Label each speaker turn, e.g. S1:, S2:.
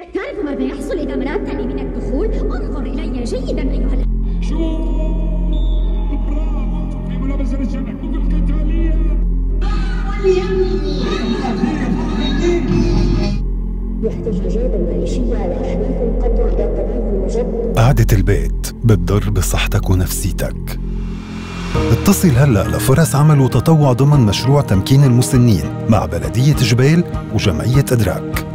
S1: تعرف ماذا يحصل إذا منعتني من الدخول؟ أنظر إلي جيدا أيها
S2: شو برافو في ملابس الحقوق القتالية.
S3: الاحتجاجات المعيشية على أحداث القدر إلى قضايا المجد.
S4: قعدة البيت بتضر بصحتك ونفسيتك. اتصل هلا لفرص عمل وتطوع ضمن مشروع تمكين المسنين مع بلدية جبيل وجمعية إدراك.